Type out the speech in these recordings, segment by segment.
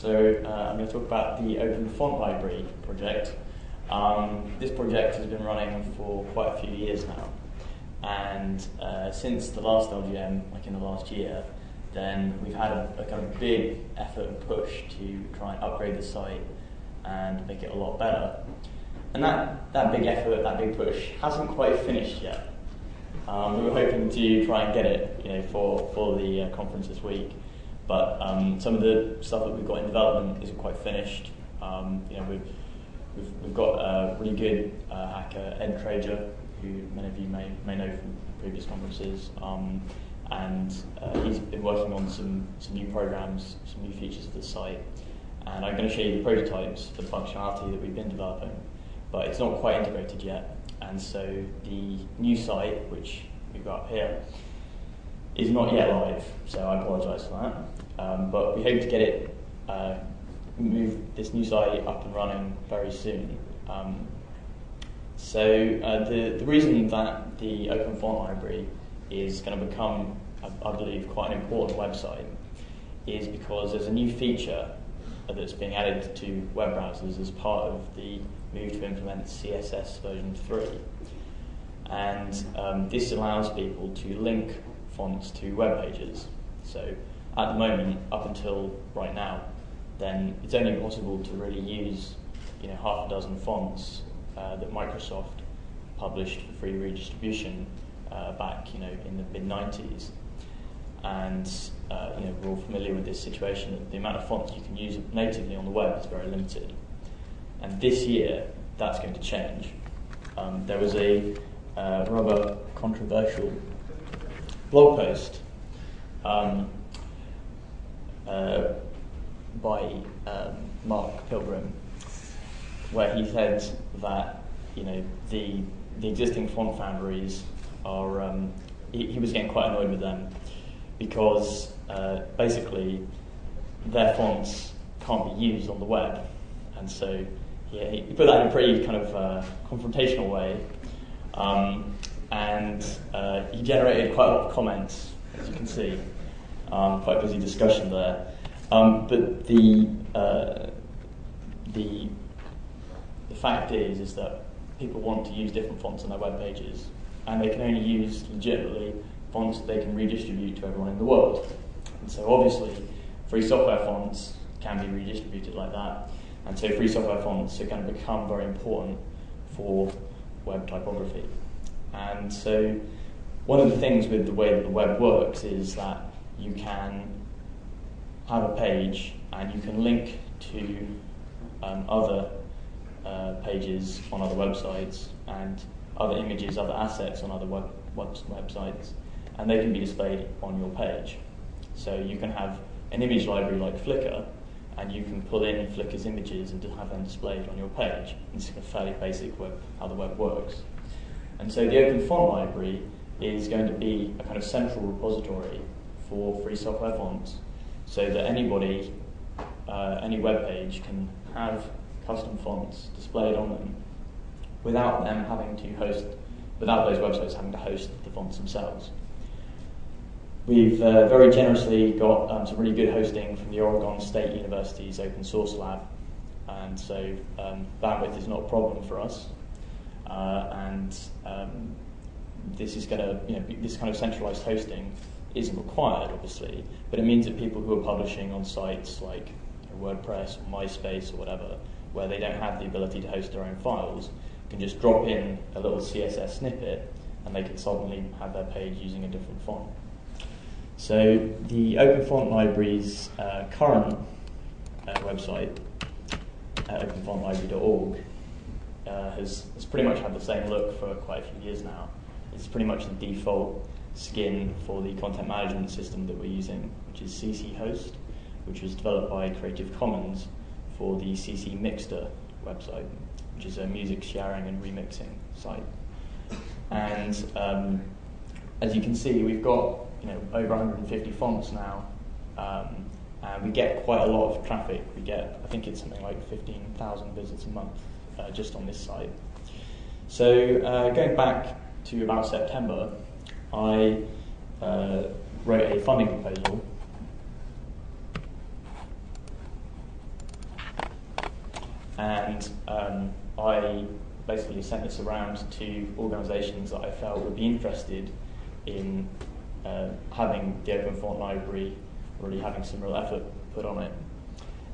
So uh, I'm going to talk about the Open Font Library project. Um, this project has been running for quite a few years now, and uh, since the last LGM, like in the last year, then we've had a, a, kind of big effort and push to try and upgrade the site and make it a lot better. And that, that big effort, that big push, hasn't quite finished yet. Um, we were hoping to try and get it, you know, for, for the uh, conference this week. But um, some of the stuff that we've got in development isn't quite finished. Um, you know, we've, we've, we've got a really good uh, hacker, Ed Trager, who many of you may, may know from previous conferences. Um, and uh, he's been working on some, some new programs, some new features of the site. And I'm going to show you the prototypes for the functionality that we've been developing. But it's not quite integrated yet. And so the new site, which we've got here, is not yet live. So I apologise for that. Um, but we hope to get it, uh, move this new site up and running very soon. Um, so uh, the, the reason that the Open Font Library is going to become, I, I believe, quite an important website is because there's a new feature that's being added to web browsers as part of the move to implement CSS version 3. And um, this allows people to link fonts to web pages. So at the moment, up until right now, then it's only possible to really use you know, half a dozen fonts uh, that Microsoft published for free redistribution uh, back you know, in the mid 90s. And uh, you know, we're all familiar with this situation that the amount of fonts you can use natively on the web is very limited. And this year, that's going to change. Um, there was a uh, rather controversial blog post um, uh, by um, Mark Pilgrim, where he said that you know the the existing font foundries are um, he, he, was getting quite annoyed with them because uh, basically their fonts can't be used on the web, and so yeah, he put that in a pretty kind of uh, confrontational way, um, and uh, he generated quite a lot of comments, as you can see um, quite busy discussion there. Um, but the, uh, the, the fact is, is that people want to use different fonts on their web pages, and they can only use legitimately fonts that they can redistribute to everyone in the world. And so obviously, free software fonts can be redistributed like that, and so free software fonts are going to become very important for web typography. And so one of the things with the way that the web works is that you can have a page and you can link to um, other uh, pages on other websites and other images, other assets on other web, web, websites, and they can be displayed on your page. So you can have an image library like Flickr, and you can pull in Flickr's images and have them displayed on your page. It's a fairly basic web, how the web works. And so the Open Font Library is going to be a kind of central repository for free software fonts so that anybody, uh, any web page can have custom fonts displayed on them without them having to host, without those websites having to host the fonts themselves. We've uh, very generously got um, some really good hosting from the Oregon State University's open source lab, and so um, bandwidth is not a problem for us. Uh, and um, this is going to, you know, this kind of centralized hosting isn't required, obviously, but it means that people who are publishing on sites like WordPress or MySpace or whatever, where they don't have the ability to host their own files, can just drop in a little CSS snippet and they can suddenly have their page using a different font. So the Open Font Library's uh, current uh, website, uh, openfontlibrary.org, uh, has, has pretty much had the same look for quite a few years now. It's pretty much the default skin for the content management system that we're using, which is CC Host, which was developed by Creative Commons for the CC Mixter website, which is a music sharing and remixing site. And um, as you can see, we've got you know over 150 fonts now, um, and we get quite a lot of traffic. We get, I think it's something like 15,000 visits a month uh, just on this site. So uh, going back to about September, I uh, wrote a funding proposal and um, I basically sent this around to organisations that I felt would be interested in uh, having the Open Font Library, really having some real effort put on it.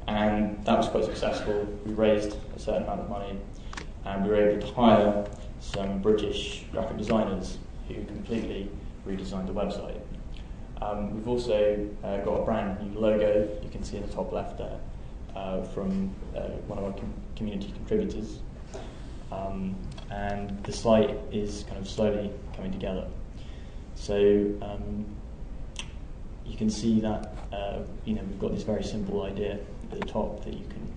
And that was quite successful. We raised a certain amount of money, and we were able to hire some British graphic designers who completely redesigned the website. Um, we've also uh, got a brand new logo, you can see in the top left there, uh, from uh, one of our com- community contributors. Um, and the site is kind of slowly coming together. So um, you can see that uh, you know we've got this very simple idea at the top that you can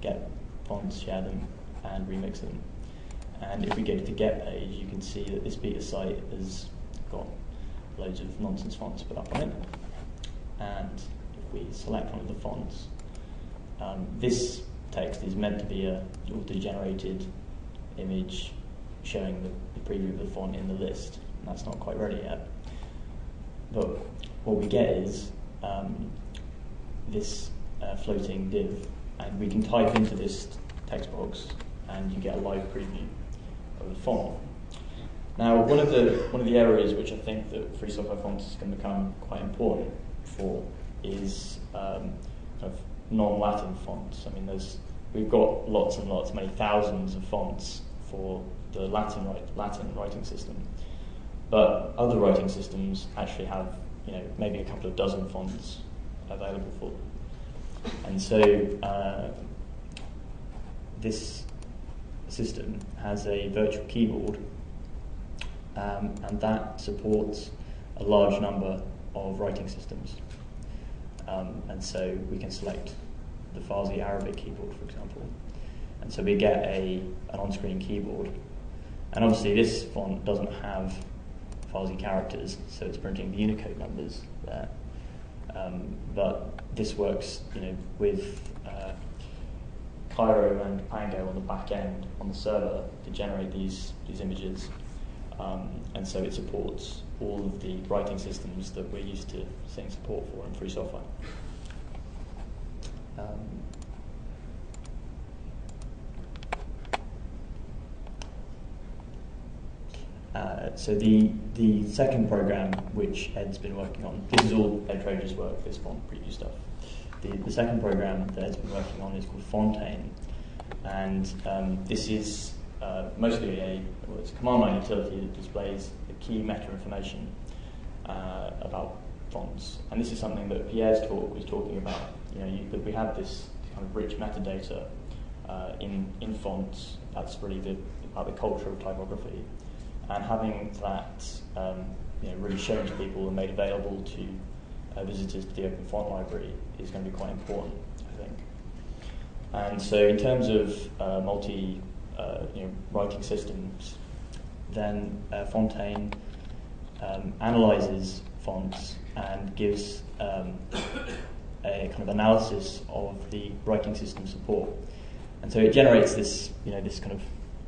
get fonts, share them, and remix them. And if we go to the get page, you can see that this beta site has got loads of nonsense fonts put up on it. And if we select one of the fonts, um, this text is meant to be a auto-generated image showing the, the preview of the font in the list. And that's not quite ready yet. But what we get is um, this uh, floating div, and we can type into this text box, and you get a live preview of the font. Now, one of the one of the areas which I think that free software fonts to become quite important for is um, kind of non-Latin fonts. I mean, there's we've got lots and lots, many thousands of fonts for the Latin Latin writing system, but other writing systems actually have you know maybe a couple of dozen fonts available for them, and so uh, this system has a virtual keyboard, um, and that supports a large number of writing systems. Um, and so we can select the Farsi Arabic keyboard, for example. And so we get a, an on screen keyboard. And obviously, this font doesn't have Farsi characters, so it's printing the Unicode numbers there. Um, but this works you know, with uh, Cairo and Pango on the back end on the server to generate these, these images. Um, and so it supports all of the writing systems that we're used to seeing support for in free software. Um, uh, so the the second program which Ed's been working on, this is all Ed Trager's work, this font preview stuff. The, the second program that Ed's been working on is called Fontaine, and um, this is uh, mostly a, well, it's a command line utility that displays the key meta information uh, about fonts. And this is something that Pierre's talk was talking about. You know, you, that we have this kind of rich metadata uh, in in fonts. That's really the about the culture of typography, and having that um, you know really shown to people and made available to uh, visitors to the Open Font Library is going to be quite important, I think. And so, in terms of uh, multi uh, you know, writing systems, then uh, Fontaine um, analyzes fonts and gives um, a kind of analysis of the writing system support. And so it generates this, you know, this kind of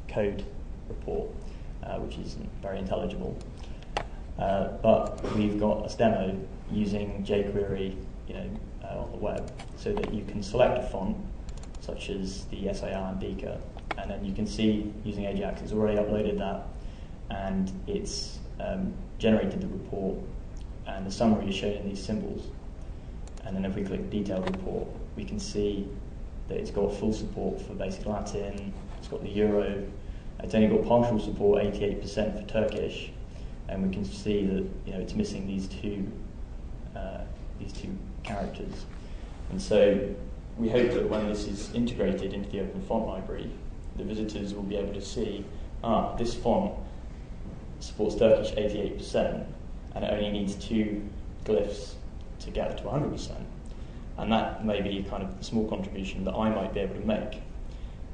code report, uh, which isn't very intelligible. Uh, but we've got a demo using jQuery, you know, uh, on the web, so that you can select a font, such as the SAR and Beaker, and then you can see using Ajax, it's already uploaded that, and it's um, generated the report, and the summary is shown in these symbols. And then if we click detailed report, we can see that it's got full support for basic Latin, it's got the Euro, it's only got partial support, 88% for Turkish, and we can see that you know it's missing these two uh, these two characters. And so we hope that when this is integrated into the Open Font Library, the visitors will be able to see, ah, this font supports Turkish 88%, and it only needs two glyphs to get to 100%. And that may be a kind of small contribution that I might be able to make.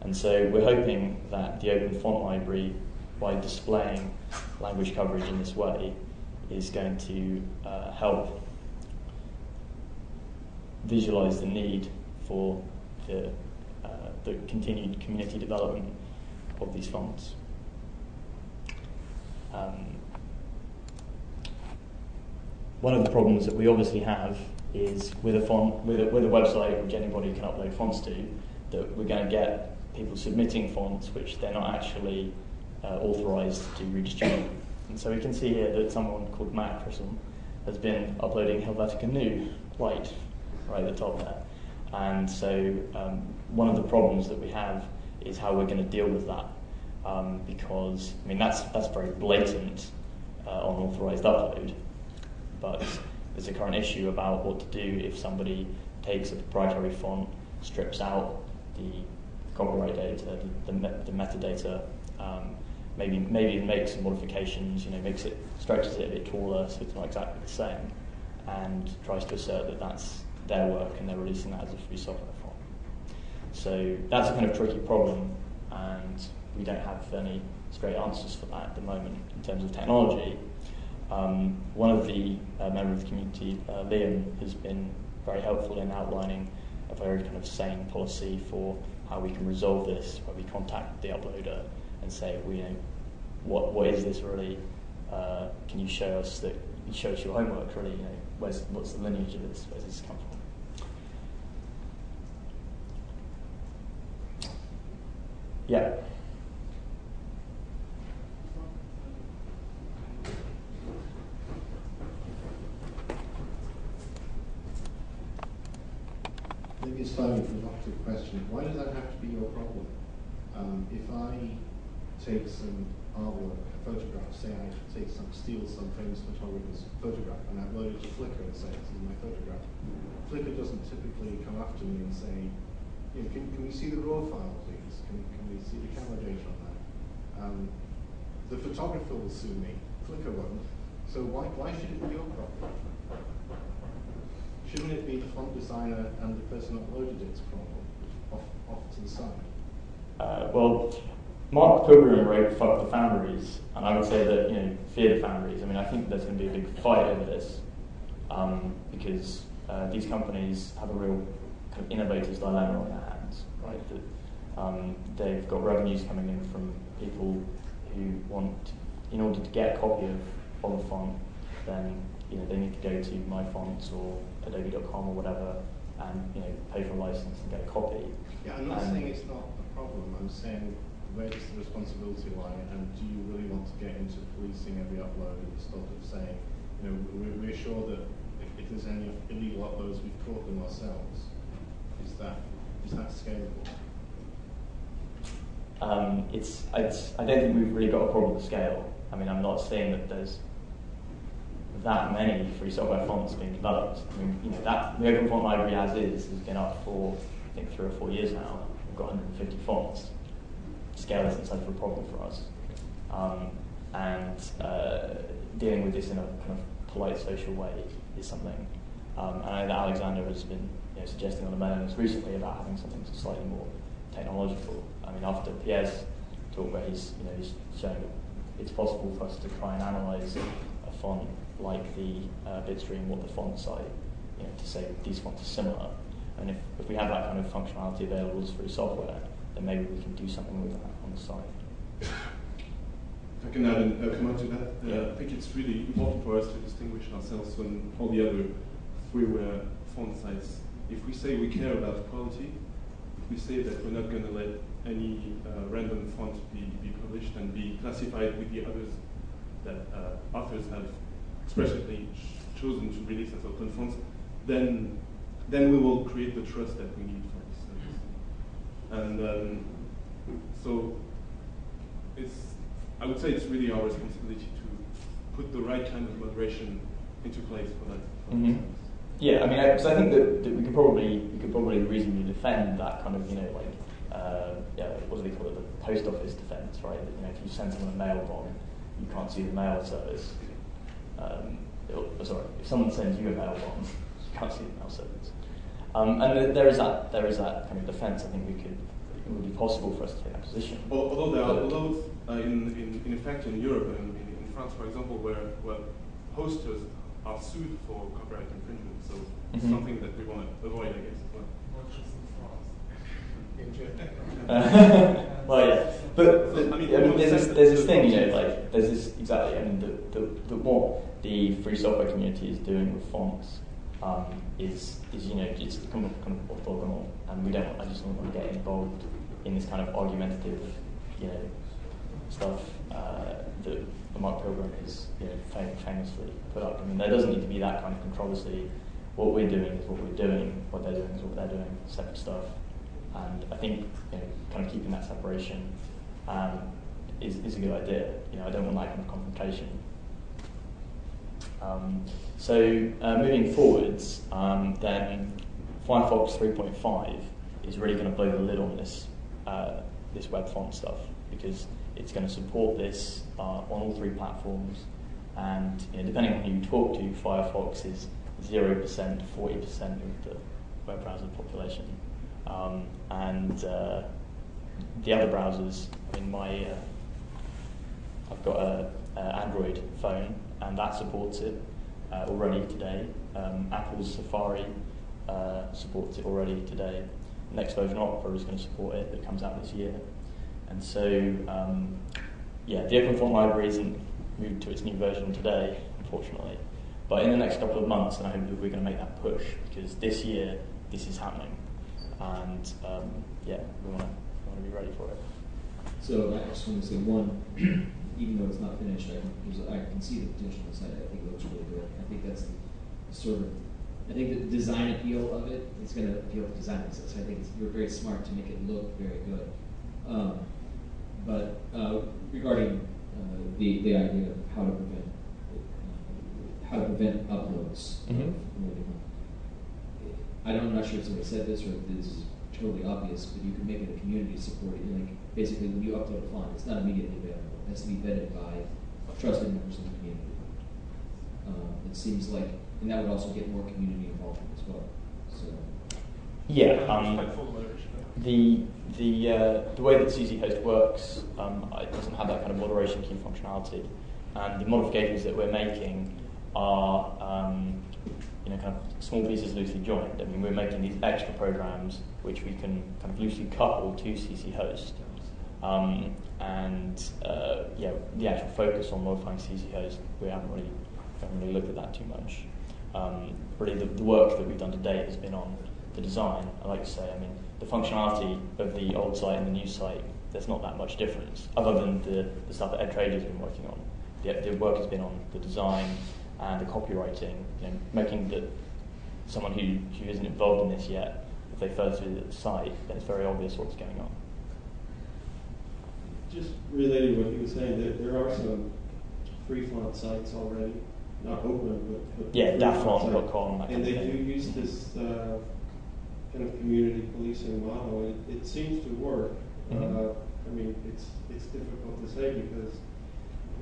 And so we're hoping that the Open Font Library, by displaying language coverage in this way, is going to uh, help visualize the need for the, uh, the continued community development of these fonts. Um, one of the problems that we obviously have is with a font, with a, with a website which anybody can upload fonts to, that we're going to get people submitting fonts which they're not actually uh, authorized to redistribute. And so we can see here that someone called Matt Prism has been uploading Helvetica Neue Light right at the top there. And so um, one of the problems that we have is how we're going to deal with that. Um, because, I mean, that's, that's very blatant uh, unauthorized upload. But there's a current issue about what to do if somebody takes a proprietary font, strips out the copyright data, the, the, the metadata, um, maybe maybe makes some modifications, you know, makes it stretches it a bit taller so it's not exactly the same, and tries to assert that that's their work and they're releasing that as a free software font. So that's a kind of tricky problem, and we don't have any straight answers for that at the moment in terms of technology. Um, one of the uh, members of the community, uh, Liam, has been very helpful in outlining a very kind of sane policy for how we can resolve this, where we contact the uploader and say, well, you know, what, what is this really? Uh, can you show us that, you show us your homework really, you know, where's, what's the lineage of this, where's this come from? Yeah. Maybe it's a slightly provocative question. Why does that have to be your problem? Um, if I take some artwork, a photograph, say I take some, steal some famous photographer's photograph and I upload it to Flickr and say, this is my photograph. Flickr doesn't typically come after me and say, you know, can, can we see the raw file, please? Can, can we see the camera data on that? Um, the photographer will sue me, Flickr won't. So why, why should it be your problem? Shouldn't it be the font designer and the person uploaded it's problem, off, off to the side? Uh, well, Mark Pilgrim wrote Fuck the Foundries, and I would say that, you know, fear the foundries. I mean, I think there's going to be a big fight over this um, because uh, these companies have a real kind of innovator's dilemma on their hands, right? That um, they've got revenues coming in from people who want, in order to get a copy of, of a font, then you know they need to go to MyFonts or Adobe.com or whatever, and you know pay for a license and get a copy. Yeah, I'm not saying it's not a problem. I'm saying where does the responsibility lie, and do you really want to get into policing every upload and sort of saying, you know, we're, we're sure that if, if there's any illegal uploads, we've caught them ourselves. Is that is that scalable? Um, it's, it's, I don't think we've really got a problem with scale. I mean, I'm not saying that there's that many free software fonts being developed. I mean, you know, that the Open Font Library as is has been up for I think three or four years now. We've got 150 fonts. Scale isn't such a problem for us. Um, and uh, dealing with this in a kind of polite social way is something. Um, and I know that Alexander has been you know, suggesting on the mail recently about having something slightly more technological. I mean, after Pierre's talk where he's, you know, he's showing it's possible for us to try and analyze font like the uh, bitstream, what the font say, you know, to say these fonts are similar. And if, if we have that kind of functionality available through software, then maybe we can do something with that on the side. If I can add a comment to that, uh, yeah. I think it's really important for us to distinguish ourselves from all the other freeware font sites. If we say we care about quality, if we say that we're not going to let any uh, random font be, be published and be classified with the others that uh, authors have expressly ch chosen to release as open fonts, then then we will create the trust that we need for this service. And um, so it's I would say it's really our responsibility to put the right kind of moderation into place for that. For mm -hmm. yeah, I mean, I, I, think that, that, we could probably we could probably reasonably defend that kind of you know like uh, yeah what do they call it the post office defence right? That, you know if you send someone a mail bomb, you can't see the mail service. Um, sorry, if someone sends you a mail bomb, you can't see the mail service. Um, and there is that there is that kind of defence. I think we could it would be possible for us to take that position. Although there are laws uh, in, in, in effect in Europe and in, in France, for example, where, where hosters are sued for copyright infringement. So it's Mhm. something that we want to avoid, I guess, as well. well, yeah, but the, I mean, I mean, there's this, there's this thing, you know, like there's this exactly. I mean, the, the, the what the free software community is doing with fonts um, is is you know it's kind of kind of orthogonal, and we don't. I just don't want to get involved in this kind of argumentative, you know, stuff uh, that Mark Pilgrim is you know, fam- famously put up. I mean, there doesn't need to be that kind of controversy. What we're doing is what we're doing. What they're doing is what they're doing. Separate stuff. And I think you know, kind of keeping that separation um, is, is a good idea. You know, I don't want that kind of confrontation. Um, so uh, moving forwards, um, then Firefox 3.5 is really going to blow the lid on this uh, this web font stuff because it's going to support this uh, on all three platforms. And you know, depending on who you talk to, Firefox is 0%, to 40% of the web browser population. Um, and uh, the other browsers, I mean, my, uh, I've got an Android phone, and that supports it uh, already today. Um, Apple's Safari uh, supports it already today. Next version Opera is going to support it, that comes out this year. And so, um, yeah, the Open Font Library isn't moved to its new version today, unfortunately. But in the next couple of months, and I hope we're going to make that push because this year this is happening, and um, yeah, we want to be ready for it. So I just want to say one, even though it's not finished, I can, I can see the potential inside. I think it looks really good. I think that's the sort of, I think the design appeal of it is going to appeal to designers. So I think it's, you're very smart to make it look very good. Um, but uh, regarding uh, the, the idea of how to prevent uh, how to prevent uploads, Mhm. I don't, I'm not sure if somebody said this or if this is totally obvious, but you can make it a community supported. Like basically, when you upload a font, it's not immediately available. It has to be vetted by trusted members of the community. Um, it seems like, and that would also get more community involvement as well. So. Yeah. Um, the the uh, the way that CC Host works, um, it doesn't have that kind of moderation key functionality, and the modifications that we're making are um, you know kind of small pieces loosely joined. I mean, we're making these extra programs which we can kind of loosely couple to CC Host, um, and uh, yeah, the actual focus on modifying CC Host, we haven't really haven't really looked at that too much. Um, really, the, the work that we've done to date has been on the design. I like to say, I mean the functionality of the old site and the new site, there's not that much difference, other than the, the stuff that Ed Trager has been working on. The, the work has been on the design and the copywriting, you know, making that someone who, who isn't involved in this yet, if they first visit the site, then it's very obvious what's going on. Just relating to what he was saying, there, there are some free font sites already, not open, but, but Yeah, dafont.com. And they do use this uh, kind of community policing model. It, it seems to work. Mhm. Uh, I mean, it's it's difficult to say because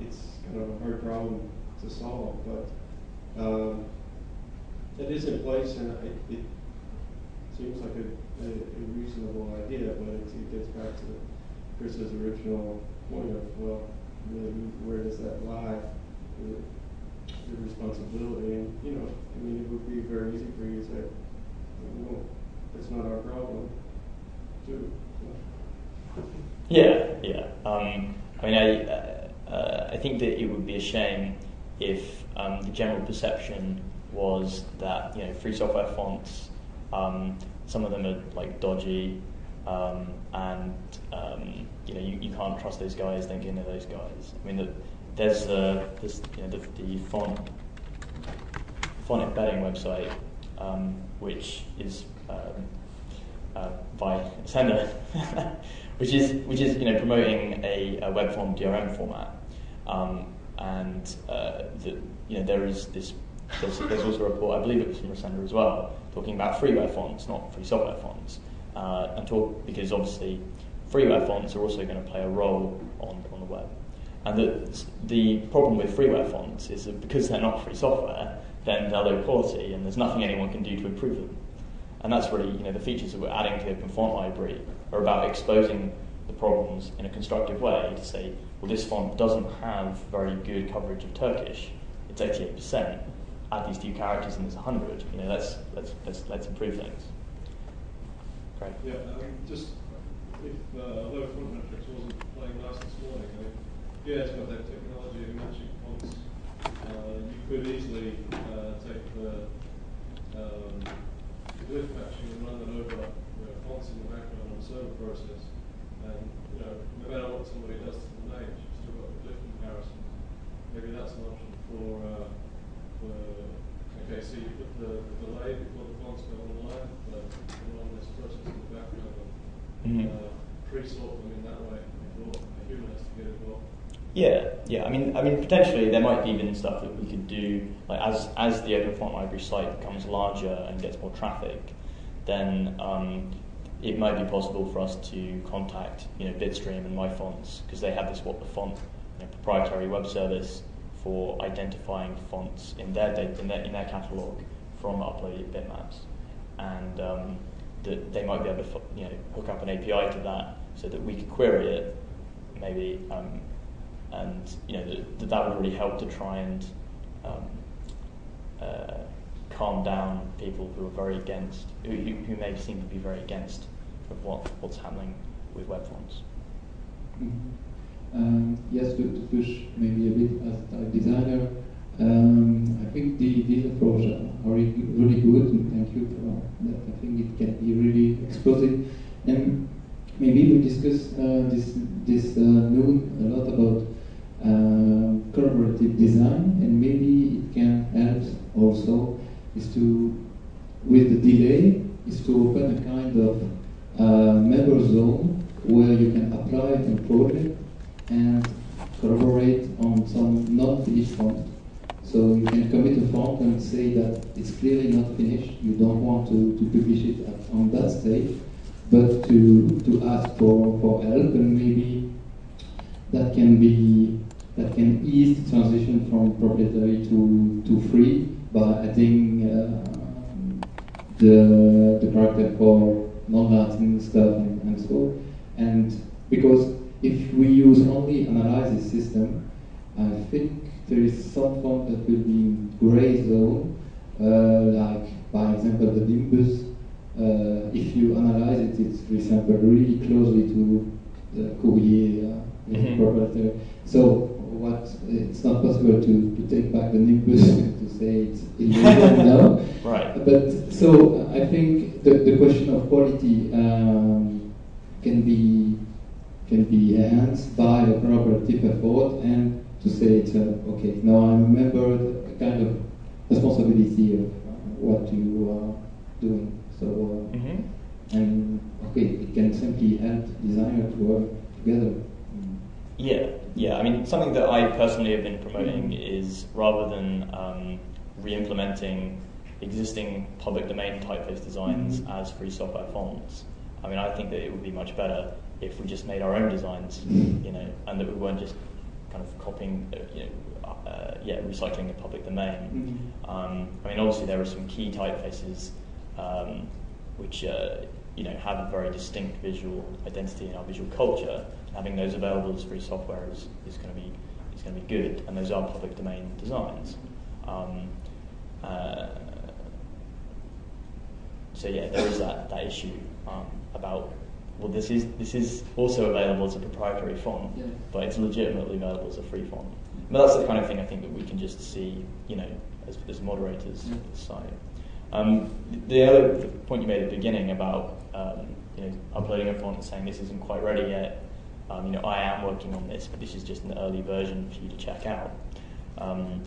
it's kind of a hard problem to solve, but um, it is in place, and it, it seems like a, a, a reasonable idea. But it, it gets back to Chris's original point of well, really, where does that lie? The, responsibility, and you know, I mean, it would be very easy for you to say, well, it's not our problem, too. Yeah, yeah. Um, I mean, I, uh, uh, I think that it would be a shame if um, the general perception was that you know free software fonts, um, some of them are like dodgy, um, and um, you know you, you can't trust those guys. Don't get into those guys. I mean, the, there's uh, this, you know, the, the font font embedding website, um, which is um, uh, by Ascender, which is which is you know promoting a, a web form DRM format, um, and uh, the, you know there is this. There's, there's also a report, I believe it was from Ascender as well, talking about freeware fonts, not free software fonts, uh, and talk because obviously freeware fonts are also going to play a role on, on the web. And the, the problem with freeware fonts is that because they're not free software, then they're low quality and there's nothing anyone can do to improve them. And that's really, you know, the features that we're adding to the Open Font Library are about exposing the problems in a constructive way to say, well, this font doesn't have very good coverage of Turkish. It's 88%. Add these two characters and it's 100. You know, let's, let's, let's, let's improve things. Great. Yeah, I mean, just if uh, low Fontmatrix wasn't playing nice this morning, I mean, yeah, it's got that technology of matching fonts. Uh, you could easily uh, take the um, glyph matching and run that over uh, fonts in the background on a server process And you know, no matter what somebody does to the you've still got the glyph comparison. Maybe that's an option for uh, for okay, so you put the, the delay before the fonts go online, but run this process in the background and Mhm. uh, pre-sort them in that way before a human has to get involved. Yeah, yeah. I mean, I mean, potentially there might be even stuff that we could do, like as as the Open Font Library site becomes larger and gets more traffic, then um, it might be possible for us to contact, you know, Bitstream and MyFonts because they have this what the font you know, proprietary web service for identifying fonts in their data in their, in their catalog from uploaded bitmaps, and um, that they might be able to you know hook up an API to that so that we could query it, maybe. Um, and you know that, that would really help to try and um, uh, calm down people who are very against, who, who may seem to be very against of what, what's happening with web fonts. Um, yes, to, to push maybe a bit as a designer, um, I think the, these approaches are really, really good, and thank you for that. I think it can be really explosive. And maybe we discuss uh, this this uh, noon a lot about uh, collaborative design, and maybe it can help also is to with the delay is to open a kind of uh, member zone where you can apply a project and collaborate on some non-finished font. So you can commit a font and say that it's clearly not finished. You don't want to, to publish it at, on that stage, but to, to ask for, for help and maybe that can be that can ease the transition from proprietary to, to free by adding uh, the the character for non-Latin stuff and, and so and because if we use only analysis system, I think there is some font that will be gray zone, uh, like by example the Nimbus. Uh, if you analyze it, it's resembled really closely to the Courier uh, Mhm. proprietary. So what it's not possible to, to take back the Nimbus to say it's illegal now. Right. But so I think the, the question of quality um, can be can be enhanced by a proper collaborative effort and to say it's uh, okay now I'm a member a kind of responsibility of uh, what you are doing. So uh, hmm and okay it can simply help designers to work together. Yeah, yeah. I mean, something that I personally have been promoting is rather than um, re-implementing existing public domain typeface designs Mhm. as free software fonts. I mean, I think that it would be much better if we just made our own designs, you know, and that we weren't just kind of copying, uh, you know, uh, yeah, recycling the public domain. Mhm. Um, I mean, obviously there are some key typefaces um, which uh, you know have a very distinct visual identity in our visual culture. Having those available as free software is, is going to be is going to be good, and those are public domain designs. Um, uh, so yeah, there is that, that issue um, about well, this is this is also available as a proprietary font, Yeah. but it's legitimately available as a free font. But that's the kind of thing I think that we can just see, you know, as, as moderators Yeah. of the site. Um, the other the point you made at the beginning about um, you know uploading a font and saying this isn't quite ready yet. Um, you know, I am working on this, but this is just an early version for you to check out. Um,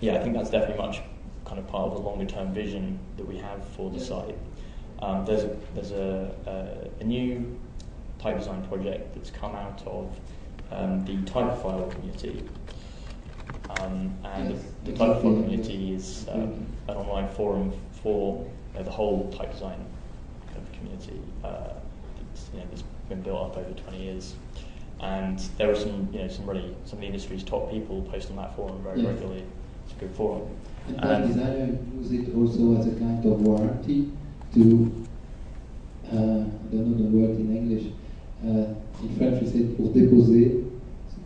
yeah, I think that's definitely much kind of part of the longer term vision that we have for the site. Um, there's a, there's a, a, a new type design project that's come out of um, the Typophile community. Um, and Yes, the, the Typophile community is um, an online forum for the whole type design kind of community. Uh, you know, been built up over 20 years. And there are some, you know, some really, some of the industry's top people post on that forum very regularly. It's a good forum. And And- type designer use it also as a kind of warranty to, uh, I don't know the word in English, uh, in French we say pour déposer,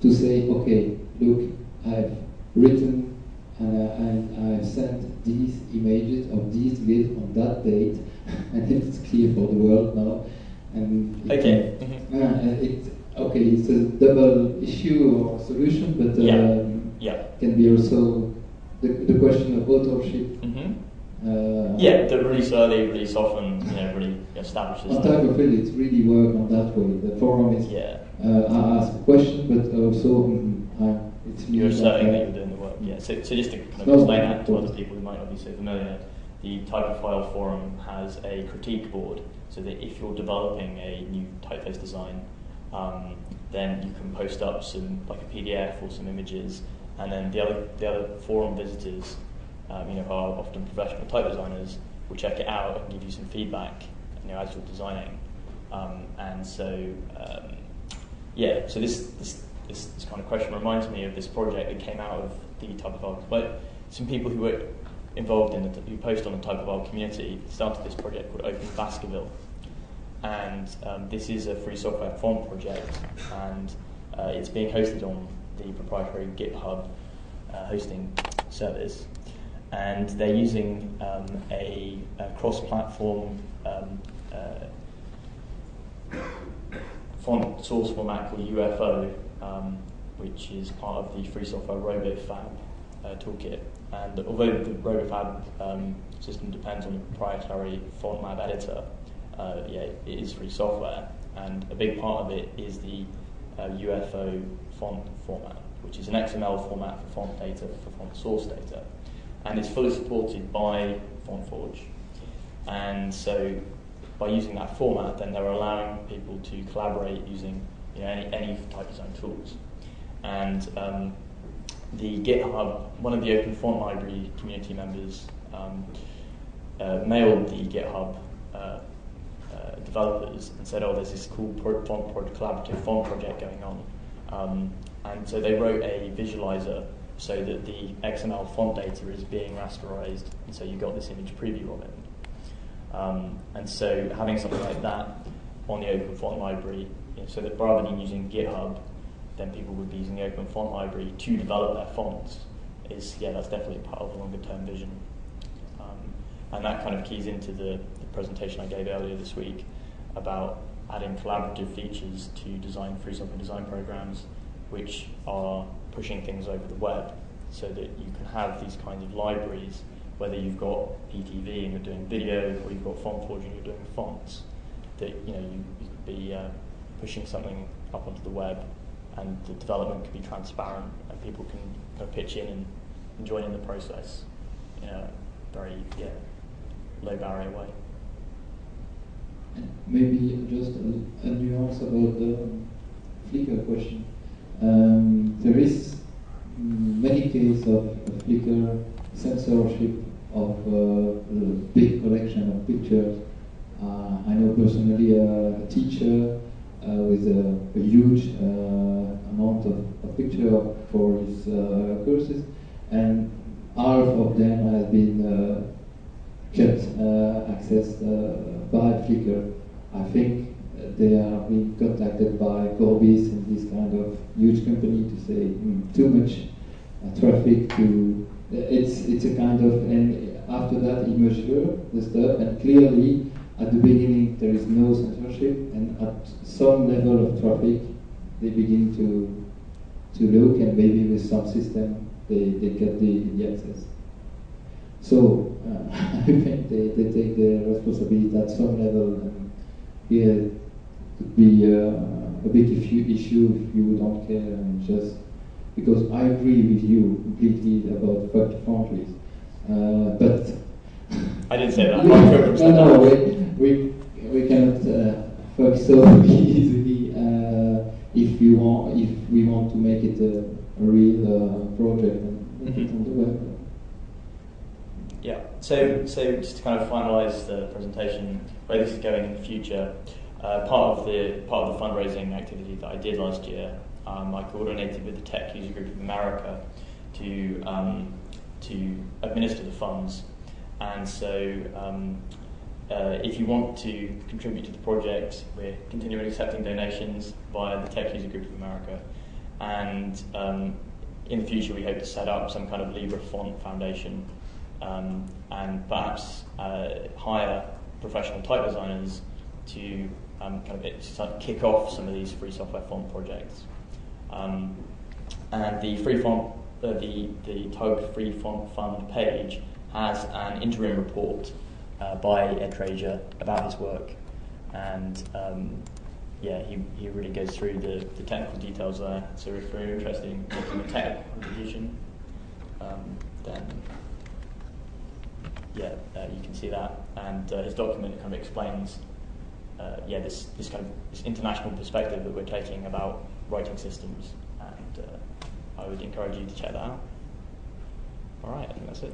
to say, okay, look, I've written and I, I, I've sent these images of these gifts on that date, and it's clear for the world now. And it Okay. can- Mhm. uh, it, okay, it's a double issue or solution, but Yeah. um, Yeah. can be also the, the question of authorship hmm Uh, Yeah, the release early, release often, you know, really establishes On Typophile, it's really work on that way. The forum is Yeah, uh, I ask a question, but also mm, I, it's me. you're asserting that you're doing the work. Yeah, so, so just to kind of No, explain that to other people who might not be so familiar, the Typophile forum has a critique board, so that if you're developing a new typeface design, um, then you can post up some like a PDF or some images, and then the other the other forum visitors, um, you know, are often professional type designers, will check it out and give you some feedback, you know, as you're designing. Um, and so, um, yeah, so this, this, this, this kind of question reminds me of this project that came out of the Typophile. But some people who were involved in the, who post on the Typophile community started this project called Open Baskerville. And um, this is a free software font project, and uh, it's being hosted on the proprietary GitHub uh, hosting service. And they're using um, a, a cross-platform um, uh, font source format called UFO, um, which is part of the free software RoboFab uh, toolkit. And although the RoboFab um, system depends on a proprietary FontLab editor, uh, yeah, it is free software. And a big part of it is the uh, UFO font format, which is an XML format for font data, for font source data. And it's fully supported by FontForge. And so by using that format, then they're allowing people to collaborate using you know, any, any type design tools. And um, the GitHub, one of the Open Font Library community members, um, uh, mailed the GitHub uh, uh, developers and said, "Oh, there's this cool pro- font pro- collaborative font project going on." Um, and so they wrote a visualizer so that the XML font data is being rasterized, and so you got this image preview of it. Um, and so having something like that on the Open Font Library, you know, so that rather than using GitHub, then people would be using the Open Font Library to develop their fonts, is, yeah, that's definitely part of the longer term vision. And that kind of keys into the, the presentation I gave earlier this week about adding collaborative features to design free software design programs, which are pushing things over the web, so that you can have these kinds of libraries whether you've got PiTiVi and you're doing video, or you've got FontForge and you're doing fonts, that you know you, you could be uh, pushing something up onto the web, and the development could be transparent, and people can kind of pitch in and, and join in the process in a very yeah way. Maybe just a, a nuance about the Flickr question. Um, there is many cases of, Flickr censorship of uh, big collection of pictures. Uh, I know personally a, teacher uh, with a, a huge uh, amount of, of pictures for his uh, courses, and half of them has been uh, kept accessed by Flickr. I think they are being contacted by Corbis and this kind of huge company to say mm, too much uh, traffic to it's it's a kind of and after that measure the stuff and clearly at the beginning there is no censorship and at some level of traffic they begin to to look and maybe with some system they, they get the, the access. So uh, I think they, they take the responsibility at some level and here could be uh, a big issue, issue if you don't care and just because I agree with you completely about fuck foundries. Uh, but I didn't say that. no, Mark Coburn said no, we, we, we cannot uh, fuck so easily uh, if we want if we want to make it a, a real uh, project and put it Mhm. on the web. Yeah. So, so just to kind of finalise the presentation, where this is going in the future, uh, part of the part of the fundraising activity that I did last year, um, I coordinated with the TeX User Group of America to um, to administer the funds, and so. Um, uh, if you want to contribute to the project, we're continuing accepting donations via the TeX User Group of America. And um, in the future, we hope to set up some kind of Libra font foundation um, and perhaps uh, hire professional type designers to um, kind of sort kick off some of these free software font projects. Um, and the free font, uh, the the Tug Free Font Fund page has an interim report uh, by Ed Trager about his work, and um, yeah, he, he really goes through the, the technical details there. So if you're interested in making a technical revision, um, then yeah, uh, you can see that. And uh, his document kind of explains, uh, yeah, this, this kind of this international perspective that we're taking about writing systems. And uh, I would encourage you to check that out. All right, I think that's it.